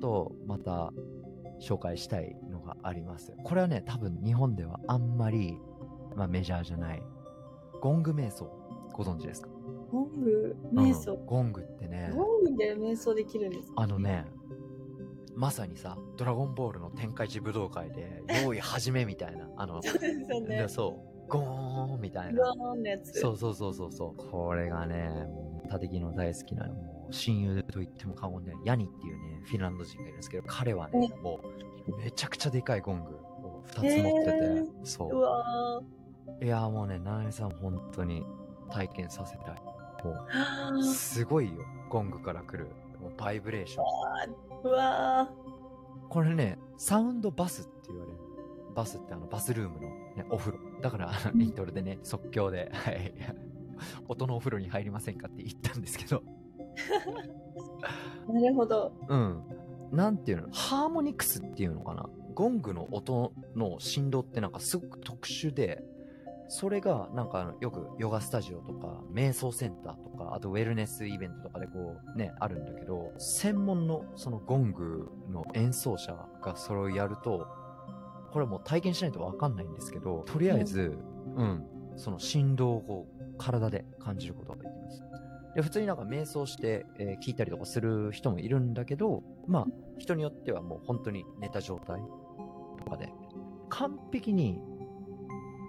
とまた紹介したいのがあります。これはね、多分日本ではあんまり、まあメジャーじゃない。ゴング瞑想、ご存知ですか？ゴング、瞑想。うんゴングってね、ゴングで瞑想できるんですか？あのね、まさにさ、ドラゴンボールの天下一武道会で、用意始めみたいな、あの、そうですよねで。そう、ゴーンみたいな。ーンのやつ。そうそうそうそうそう。これがね、もう、タテキの大好きな、もう、親友と言っても過言でない、ヤニっていうね、フィンランド人がいるんですけど、彼はね、もう、めちゃくちゃでかいゴングを二つ持ってて、へそういや、もうね、ナナミさん本当に体験させたい。もはう、すごいよ。ゴングから来る、もうバイブレーション。ーうわこれね、サウンドバスって言われる。バスってあの、バスルームのね、お風呂。だから、イントロでね、即興で、はい。音のお風呂に入りませんかって言ったんですけど、ー なるほど。うん。なんていうの？ハーモニクスっていうのかな？ゴングの音の振動ってなんかすごく特殊で、それがなんかよくヨガスタジオとか瞑想センターとか、あとウェルネスイベントとかでこうね、あるんだけど、専門のそのゴングの演奏者がそれをやると、これはもう体験しないとわかんないんですけど、とりあえず、うん、その振動を体で感じることができます。で、普通になんか瞑想して、えー聞いたりとかする人もいるんだけど、まあ、人によってはもう本当に寝た状態とかで、完璧に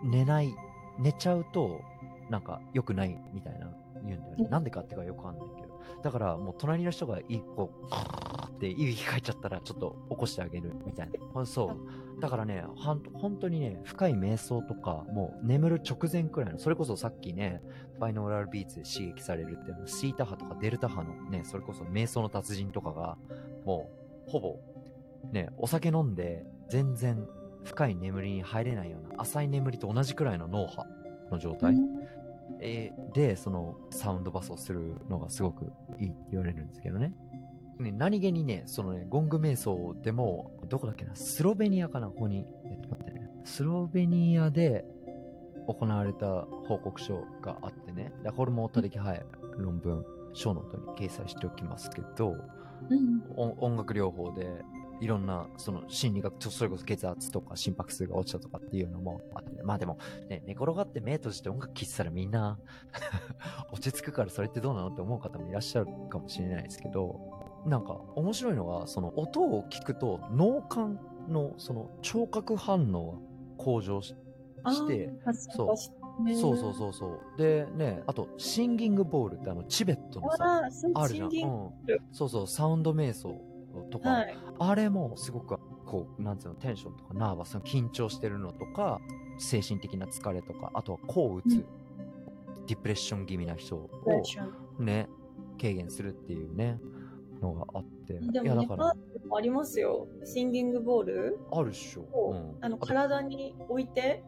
寝ない、寝ちゃうと、なんか良くないみたいな言うんだよね。うんなんでかってかよくわかんないけど。だからもう隣の人が一個、っていびきかいちゃったらちょっと起こしてあげるみたいな。そう。だからね、はん本当にね、深い瞑想とか、もう眠る直前くらいの、それこそさっきね、バイノーラルビーツで刺激されるっていうのは、シータ波とかデルタ波のね、それこそ瞑想の達人とかが、もう、ほぼ、ね、お酒飲んで、全然深い眠りに入れないような、浅い眠りと同じくらいの脳波の状態、えーで、その、サウンドバスをするのがすごくいいって言われるんですけどね。ね、何気にね、そのね、ゴング瞑想でも、どこだっけな、スロベニアかな、ここに。えっと待ってね。スロベニアで行われた報告書があってね。でこれも他力はい論文、書ノートに掲載しておきますけど、うん。音音楽療法で、いろんな、その心理学、ちょそれこそ血圧とか心拍数が落ちたとかっていうのもあって、ね、まあでも、ね、寝転がって目閉じて音楽聴いてたらみんな、落ち着くからそれってどうなのって思う方もいらっしゃるかもしれないですけど、なんか面白いのが、その音を聞くと脳幹のその聴覚反応が向上しして、そうそうそうそうそう。でね、あと、シンギングボールってあの、チベットのさ、あるじゃん。うん。そうそう、サウンド瞑想とか、はい。あれもすごく、こう、なんつうの、テンションとか、ナーバス、緊張してるのとか、精神的な疲れとか、あとは抗うつ、うんディプレッション気味な人をね、軽減するっていうね、のがあって。でも、ネパー、ルでもありますよ。シンギングボールあるっしょ。を、うん。あの、と体に置いて、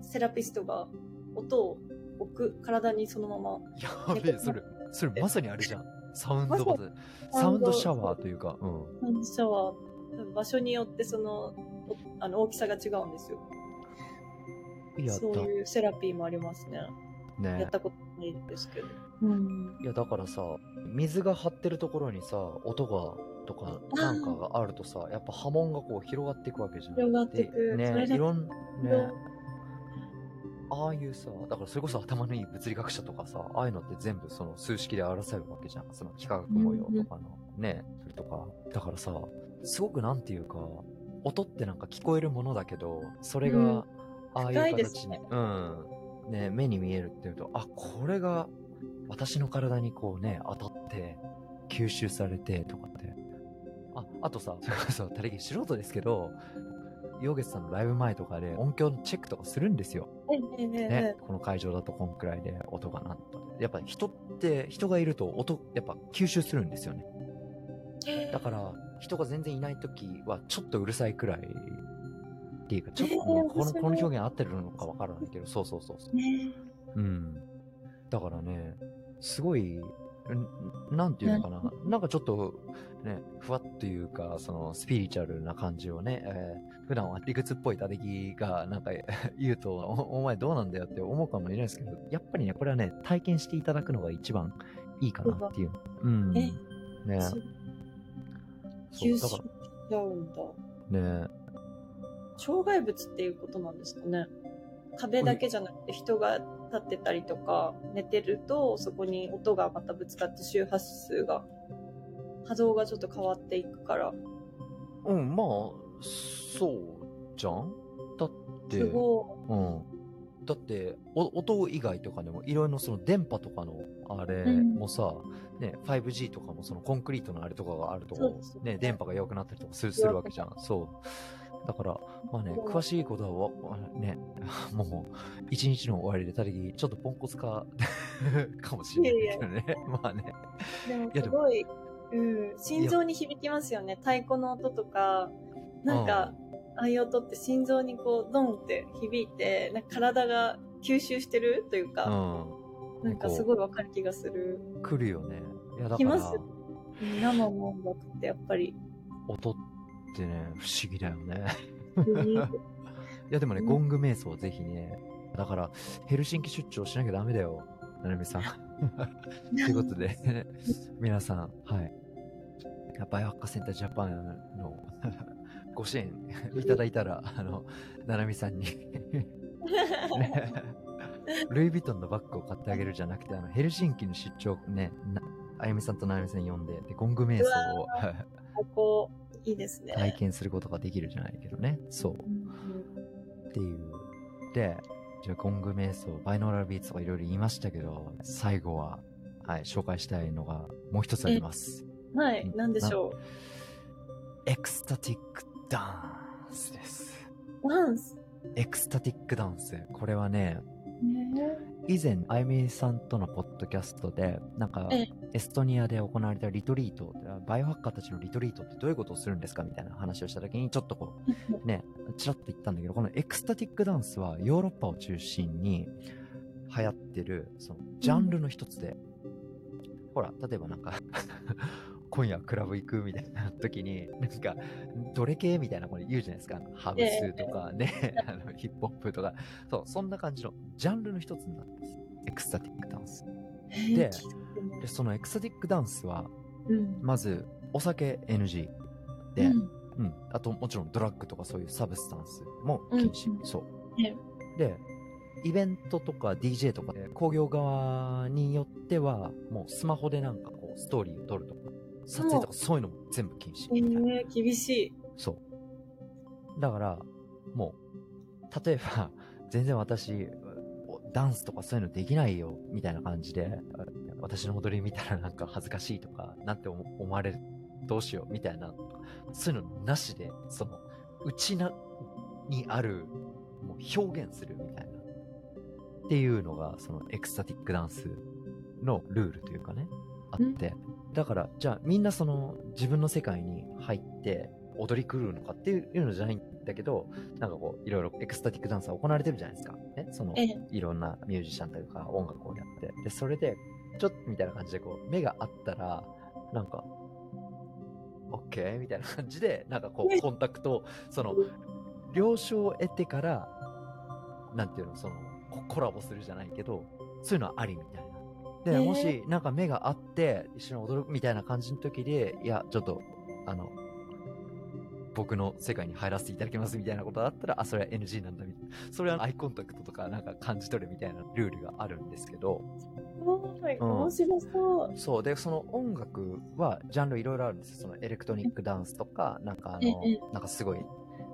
セラピストが音を置く、体にそのまま。やべえ、それ、それまさにあれじゃん。サウンドバズ。ササウンドドシャワーというか、うん。ハンドシャワー、場所によってその、おあの、大きさが違うんですよ。そういうセラピーもありますね。やねっ。たことないですけど。うん。いや、だからさ、水が張ってるところにさ、音が、とか、なんかがあるとさ、やっぱ波紋がこう広がっていくわけじゃん。広がっていくでね、いろん、ねうん、ああいうさ、だからそれこそ頭のいい物理学者とかさ、ああいうのって全部その数式で表せるわけじゃん。その幾何学模様とかの、ね、それとか。だからさ、すごくなんていうか、音ってなんか聞こえるものだけど、それうんが、ああいうで形に、すねうん、ね、目に見えるっていうと、あ、これが私の体にこうね、当たって、吸収されてとかって。あ、あとさ、それこそ、たりき素人ですけど、ヨーゲスさんのライブ前とかで音響のチェックとかするんですよ。ええねこの会場だとこんくらいで音がなった。やっぱ人って、人がいると音、やっぱ吸収するんですよね。えだから、人が全然いない時はちょっとうるさいくらいっていうか、ちょっと、えーこの、この表現合ってるのかわからないけど、そうそうそうそう。ねうん。だからね、すごい、んなんていうのかな。なんかちょっと、ね、ふわっというか、その、スピリチュアルな感じをね、えー普段は理屈っぽい打撃が、なんか 言うとお、お前どうなんだよって思うかもしれないですけど、やっぱりね、これはね、体験していただくのが一番いいかなっていう。うん。えね。そうだか。らね障害物っていうことなんですかね。壁だけじゃなくて人が立ってたりとか寝てるとそこに音がまたぶつかって周波数が波動がちょっと変わっていくからうんまあそうじゃん？だってすごうん。だって、お音以外とかでも、いろいろその電波とかのあれうんもさ、ね、5G とかもそのコンクリートのあれとかがあるとねね、電波が良くなったりとかするするわけじゃん。そう。だから、まあね、詳しいことはわ、ね、もう、一日の終わりでたり、ちょっとポンコツ化 かもしれないけどね。まあね。いでも。すもごい、うん、心臓に響きますよね。太鼓の音とかなんかああいう音って心臓にこうドンって響いてなんか体が吸収してるといううか、ん。なんかすごいわかる気がする。来るよね。いや、だから来ます、うん生の音楽ってやっぱり。音ってね、不思議だよね。うん いやでもね、うんゴング瞑想ぜひね。だから、ヘルシンキ出張しなきゃダメだよ。なるみさん。ということで、皆さん、はい。バイオハッカーセンタージャパンの ご支援いただいたら、あの、ななみさんにねルイ・ヴィトンのバッグを買ってあげるじゃなくて、あの、ヘルシンキの出張ね、なあゆみさんとななみさん呼んで、で、ゴング瞑想をここいいですね体験することができるじゃないけどね。そう。うんっていう。で、じゃあ、ゴング瞑想、バイノーラルビーツとかいろいろ言いましたけど、最後は、はい、紹介したいのがもう一つあります。うんはいうんなんでしょエクスタティックダンスです。うダンス？エクスタティックダンス。これはね、ね以前、あゆみさんとのポッドキャストで、なんかええ、エストニアで行われたリトリート、バイオハッカーたちのリトリートってどういうことをするんですかみたいな話をしたときに、ちょっとこう、ね、ちらっと言ったんだけど、このエクスタティックダンスはヨーロッパを中心に流行ってる、その、ジャンルの一つで、ほら、例えばなんか、今夜クラブ行くみたいな時に、なんか、どれ系みたいなこれ言うじゃないですか。ハウスとかね、あのヒップホップとか、そう、そんな感じのジャンルの一つになってます。エクスタティックダンス。でで、そのエクスタティックダンスは、うんまず、お酒 NG で、うんうん。あと、もちろんドラッグとかそういうサブスタンスも禁止。うんそう。ねで、イベントとか DJ とかで工業側によっては、もうスマホでなんかこう、ストーリーを撮るとか、撮影とかそういうのも全部禁止えみたいな。ー、厳しい。そう。だから、もう、例えば、全然私、おダンスとかそういうのできないよ、みたいな感じで、あ私の踊り見たらなんか恥ずかしいとか、なんて思思われる、どうしよう、みたいな、そういうのなしで、その、内な、にある、もう表現するみたいな、っていうのが、そのエクスタティックダンスのルールというかね、あって、だから、じゃあみんなその自分の世界に入って踊り狂うのかっていうのじゃないんだけど、なんかこう、いろいろエクスタティックダンスは行われてるじゃないですか。ね、そのええ、いろんなミュージシャンというか音楽をやって。で、それで、ちょっとみたいな感じでこう、目があったら、なんか、オッケーみたいな感じで、なんかこう、コンタクトを、その、了承を得てから、なんていうの、その、ココラボするじゃないけど、そういうのはありみたいな。で、へーもし、なんか目があって、一緒に踊るみたいな感じの時で、いや、ちょっと、あの、僕の世界に入らせていただきますみたいなことだったら、あ、それは NG なんだみたいな。それはアイコンタクトとかなんか感じ取るみたいなルールがあるんですけど、はい、うん面白そう。そう。で、その音楽はジャンルいろいろあるんですよ。そのエレクトロニックダンスとか、なんかあのええ、なんかすごい、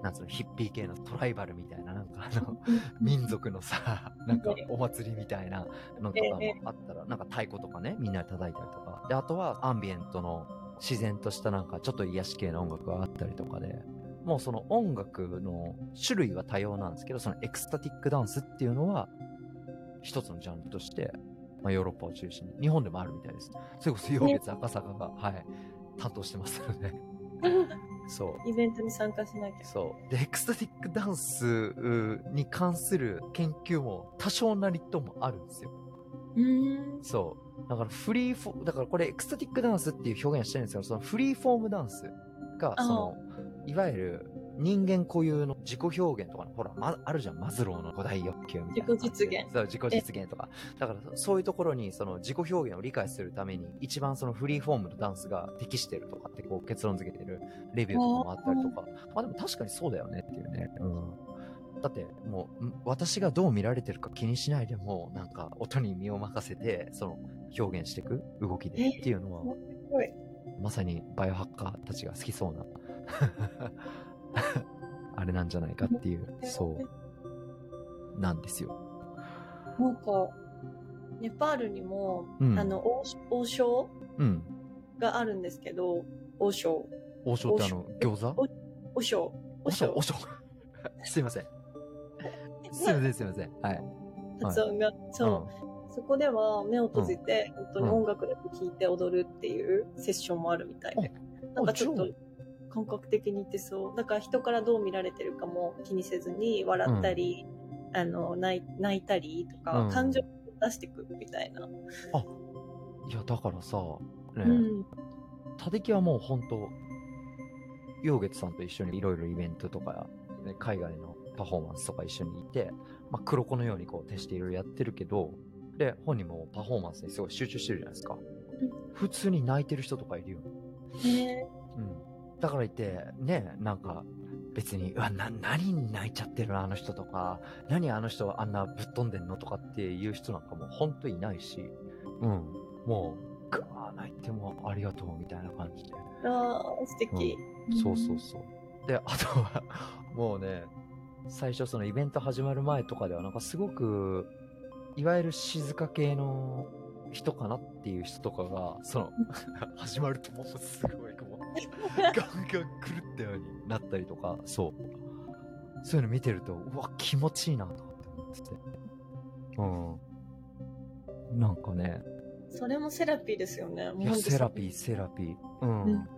なんつうの、ヒッピー系のトライバルみたいな、なんかあの、民族のさ、なんかお祭りみたいなのとかもあったら、なんか太鼓とかね、みんなで叩いたりとか。で、あとはアンビエントの自然としたなんかちょっと癒し系の音楽があったりとかで、もうその音楽の種類は多様なんですけど、そのエクスタティックダンスっていうのは、一つのジャンルとして、まあ、ヨーロッパを中心に、日本でもあるみたいです。それこそ、陽月赤坂が、はい、担当してますので。そう。イベントに参加しなきゃ。そう。で、エクスタティックダンスうに関する研究も多少なりともあるんですよ。うーん。そう。だからフリーフォだからこれエクスタティックダンスっていう表現をしてるんですけど、そのフリーフォームダンスが、あその、いわゆる、人間固有の自己表現とかの、ほら、ま、あるじゃん、マズローの五大欲求みたいな。自己実現そう、自己実現とか。だから、そういうところに、その自己表現を理解するために、一番そのフリーフォームのダンスが適してるとかって、こう結論付けてるレビューとかもあったりとか。まあでも確かにそうだよねっていうね。うん。だって、もう、ん私がどう見られてるか気にしないでも、なんか、音に身を任せて、その、表現していく動きでえっていうのは。まさにバイオハッカーたちが好きそうなあれなんじゃないかっていう、そう、なんですよ。なんか、ネパールにも、うんあの、王王将うん。があるんですけど、王将。王将ってあの、餃子？王将。王将王将 すいません。すいません、すいません。はい。発音が。そう。そこでは目を閉じて、本当に音楽だけ聴いて踊るっていうセッションもあるみたいで。なんかちょっとあ感覚的に言ってそう。だから人からどう見られてるかも気にせずに笑ったり、あの泣いたりとか、うん感情を出してくみたいな。いや、だからさ、ね、うん。たてきはもう本当陽月さんと一緒にいろいろイベントとか、ね海外のパフォーマンスとか一緒にいて、まあ、黒子のようにこう、徹していろいろやってるけど、で、本人もパフォーマンスにすごい集中してるじゃないですか。普通に泣いてる人とかいるよ。ねうん。だから言って、ね、なんか、別に、うわ、な、何に泣いちゃってるのあの人とか、何あの人あんなぶっ飛んでんのとかっていう人なんかもうほんといないし、うん。もう、ガー泣いてもありがとうみたいな感じで。ああ、素敵。そうそうそう。で、あとは、もうね、最初そのイベント始まる前とかではなんかすごく、いわゆる静か系の人かなっていう人とかが、その、始まるともうすごいもう、ガンガン狂ったようになったりとか、そう。そういうの見てると、うわ、気持ちいいなとかって思ってて。うん。なんかね、それもセラピーですよね。いや、セラピー、セラピー。うん。うん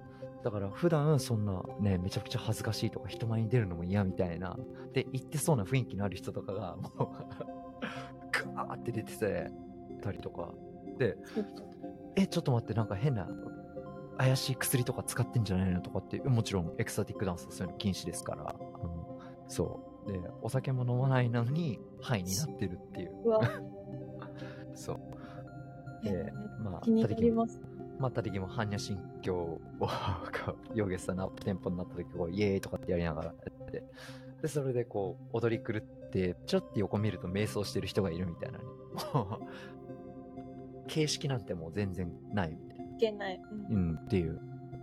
だから普段そんなね、めちゃくちゃ恥ずかしいとか人前に出るのも嫌みたいな、で、言ってそうな雰囲気のある人とかが、もう、ガーって出ててたりとか。で、え、ちょっと待って、なんか変な、怪しい薬とか使ってんじゃないのとかって、もちろんエクサティックダンスはそういうの禁止ですから。うん、そう。で、お酒も飲まないのに、ハイになってるっていう。うわ、そう。で、まあ、気にります。まあ、たてきも般若心経を、ヨゲスさんのアップテンポになった時、こう、イエーイとかってやりながらやって、で、それでこう、踊り狂って、ちょっと横見ると瞑想してる人がいるみたいなね。形式なんてもう全然ないみたいな。いけない。ううんん、っていう、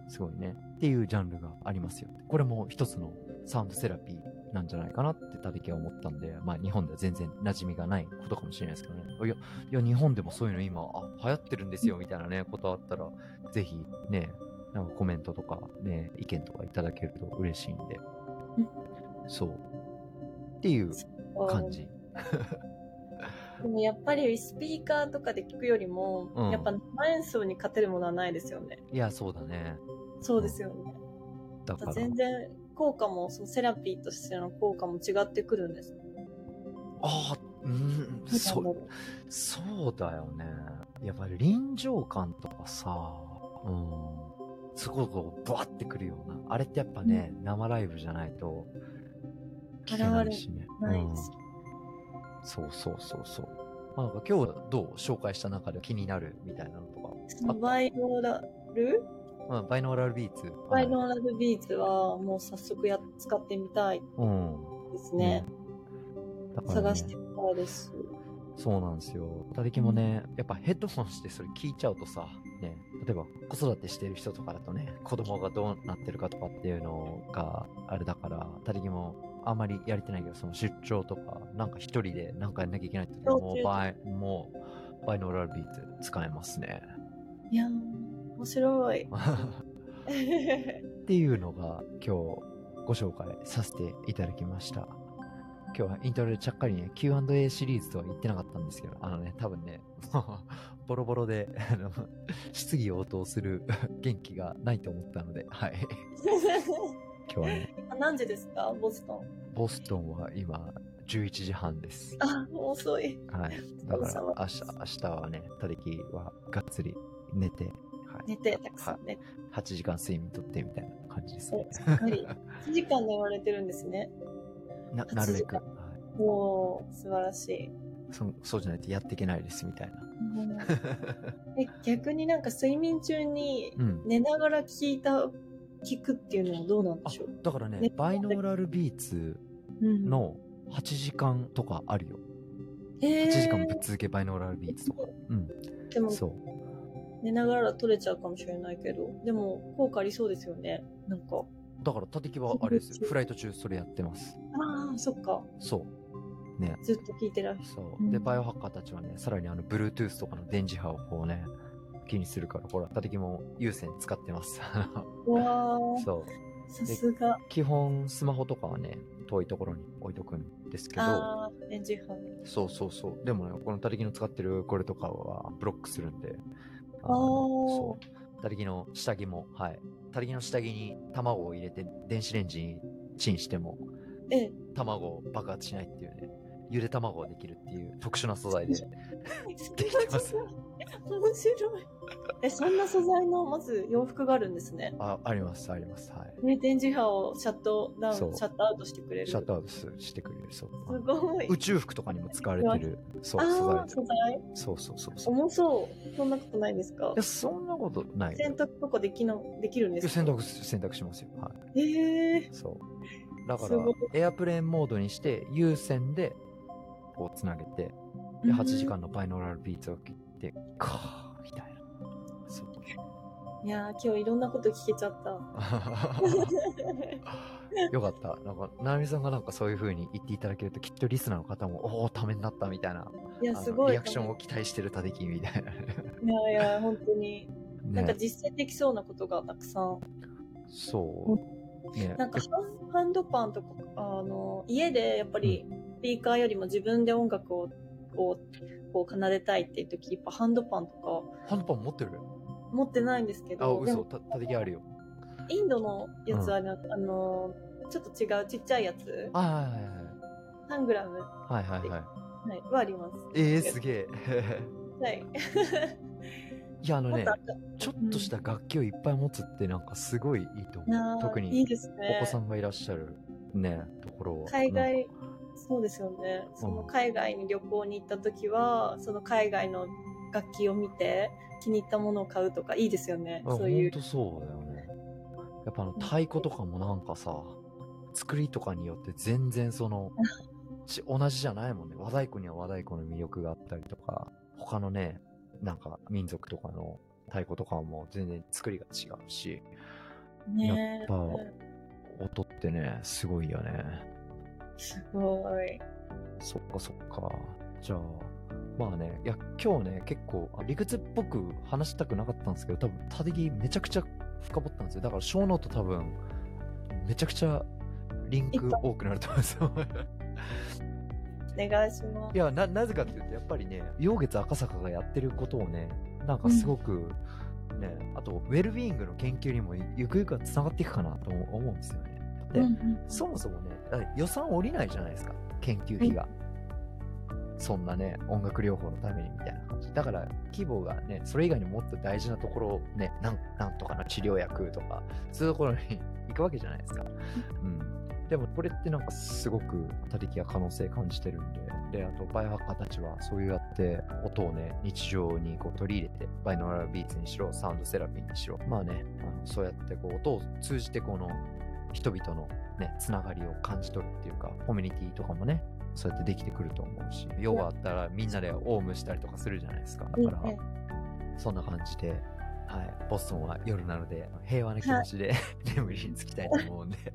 すごいね。っていうジャンルがありますよ。これも一つのサウンドセラピーなんじゃないかなってたてきは思ったんで、まあ日本では全然馴染みがないことかもしれないですけどね。いや、いや日本でもそういうの今、あ、流行ってるんですよみたいなね、ことあったら、ぜひね、なんかコメントとかね、意見とかいただけると嬉しいんで。うんそう。っていう感じ。でもやっぱりスピーカーとかで聞くよりも、うんやっぱ生演奏に勝てるものはないですよね。いや、そうだね。そうですよね。だから。全然効果も、そのセラピーとしての効果も違ってくるんです。ああ、うん、そうそうだよね。やっぱり臨場感とかさ、うん。すごいこう、ブワってくるような。あれってやっぱね、生ライブじゃないと、聞けないしね。うないです。うんそうそうそうそう。まあ、なんか今日どう紹介した中で気になるみたいなのとか。そのバイノーラル？まあ、バイノーラルビーツ。バイノはいーラルビーツはもう早速や使ってみたいうん。ですね。だからね探してみたいです。そうなんですよ。たてきもね、やっぱヘッドホンしてそれ聞いちゃうとさ、ね、例えば子育てしてる人とかだとね、子供がどうなってるかとかっていうのがあれだから、たてきもあんまりやれてないけど、その出張とか、なんか一人でなんかやんなきゃいけないって時はもうバイ、もう、バイノーラルビーツ使えますね。いやー、面白い。っていうのが今日ご紹介させていただきました。今日はイントロでちゃっかりね、Q&A シリーズとは言ってなかったんですけど、あのね、多分ね、ボロボロで、あの質疑応答する 元気がないと思ったので、はい。今日はね、今何時ですか？ボストン。ボストンは今11時半です。あ、遅い。はい。だから明日、明日はね、たれきはがっつり寝て、はい、寝て、たくさはん寝て。8時間睡眠とってみたいな感じですね。しっかり。1時間寝られてるんですね。な8なるべく、はいおー、素晴らしい。そ。そうじゃないとやっていけないですみたいな。うんえ、逆になんか睡眠中にうん。寝ながら聞いた、聞くっていうのはどうなんであしょう？だからねね、バイノーラルビーツうんの8時間とかあるよ。へー8時間ぶっ続けバイノーラルビーツとか。うん。でもそう。寝ながら取れちゃうかもしれないけど、でも効果ありそうですよね。なんか。だから、立木はあれですよ。フライト中それやってます。ああ、そっか。そう。ね。ずっと聞いてらっしゃそうう。んで、バイオハッカーたちはね、さらにあの、Bluetooth とかの電磁波をこうね、気にするから、ほら、立木も有線使ってます。る。わー、そう。さすが。基本、スマホとかはね、遠いところに置いとくんですけど、ああ、電磁波ね。そうそうそう。でもね、この立木の使ってるこれとかはブロックするんで、あそう。立木の下着も、はい。立木の下着に卵を入れて電子レンジにチンしても、ええ。卵を爆発しないっていうね、ゆで卵ができるっていう特殊な素材で。できてます面白い。え、そんな素材の、まず洋服があるんですね。あ、あります、あります。はい。ね、電磁波をシャットダウン、シャットアウトしてくれる。シャットアウトすしてくれる、そう。すごい。宇宙服とかにも使われてる、そう、あ素材あ、素材？そうそうそうそう。い重そう。そんなことないですか？や、そんなことないよ。洗濯とかできな、できるんですか？選択、選択しますよ。はい。ええそう。だからエアプレーンモードにして、有線で、こう、つなげて、で、8時間のバイノーラルビーツを聴いて、カーみたいな。そう。いやー、今日いろんなこと聞けちゃった。よかった。なんか、ななみさんがなんかそういう風に言っていただけると、きっとリスナーの方も、おお、ためになったみたいな、いや、すごい。リアクションを期待してるたてきみたいな。いやいや、本当に。なんかね、実践できそうなことがたくさん。そう。ね、なんかハンドパンとか、あの、家でやっぱりスピーカーよりも自分で音楽をこう、こう奏でたいっていう時、やっぱハンドパンとかハンドパン持ってる？持ってないんですけあ、ど、で嘘、もた、たてきあるよ。インドのやつはね、あの、ちょっと違うちっちゃいやつ、あはいはい3グラム、はいはい。はいはいはい。はい、はあります。えー、すげえ。はい。いや、あのねま、たちょっとした楽器をいっぱい持つってなんかすごいいいと思う。なあ特に。お子さんがいらっしゃるね、ところは。海外、そうですよね。その海外に旅行に行った時は、その海外の楽器を見て気に入ったものを買うとかいいですよね。あそういう。ほんとそうだよね。やっぱあの太鼓とかもなんかさ、作りとかによって全然その、ち同じじゃないもんね。和太鼓には和太鼓の魅力があったりとか、他のね、なんか民族とかの太鼓とかも全然作りが違うし、ねやっぱ音ってね、すごいよね。すごい。そっかそっか。じゃあ、まあね、いや、今日ね、結構、あ理屈っぽく話したくなかったんですけど、多分、たてぎめちゃくちゃ深掘ったんですよ。だから、ショーノート多分、めちゃくちゃリンク多くなると思います。お願いしますい。や、な、なぜかっていうと、やっぱりね、陽月赤坂がやってることをね、なんかすごく、ね、あと、ウェルビーイングの研究にもゆくゆくは繋がっていくかなと思うんですよね。で、うんうんそもそもね、予算降りないじゃないですか、研究費が。そんなね、音楽療法のためにみたいな感じ。だから、規模がね、それ以外にもっと大事なところをね、なんなんとかの治療薬とか、そういうところに行くわけじゃないですか。うん。でも、これってなんかすごく、他力が可能性感じてるんで、で、あと、バイオハッカーたちは、そうやって、音をね、日常にこう取り入れて、バイノーラルビーツにしろ、サウンドセラピーにしろ、まあね、あのそうやってこう、音を通じてこの、人々のね、つながりを感じ取るっていうか、コミュニティとかもね、そうやってできてくると思うし、用があったらみんなでオウムしたりとかするじゃないですか。だから、うんそんな感じで、はい、ボストンは夜なので、平和な気持ちで 眠りにつきたいと思うんで、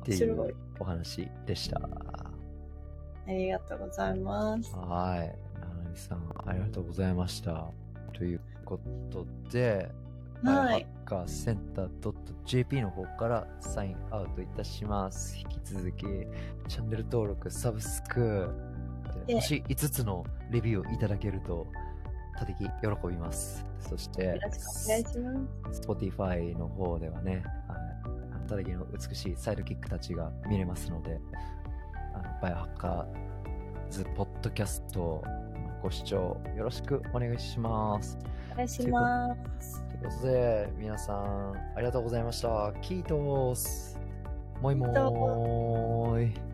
っていうお話でした。ありがとうございます。はい。ななみさん、ありがとうございました。ということで、はいハッカーセンター .jp の方からサインアウトいたします。引き続き、チャンネル登録、サブスク、で星5つのレビューをいただけると、たてき喜びます。そしてよろしくお願いします。Spotify の方ではね、たたきの美しいサイドキックたちが見れますので、あのバイオハッカーズポッドキャストのご視聴よろしくお願いします。お願いします。ということで、皆さん、ありがとうございました。キートース。もいもーい。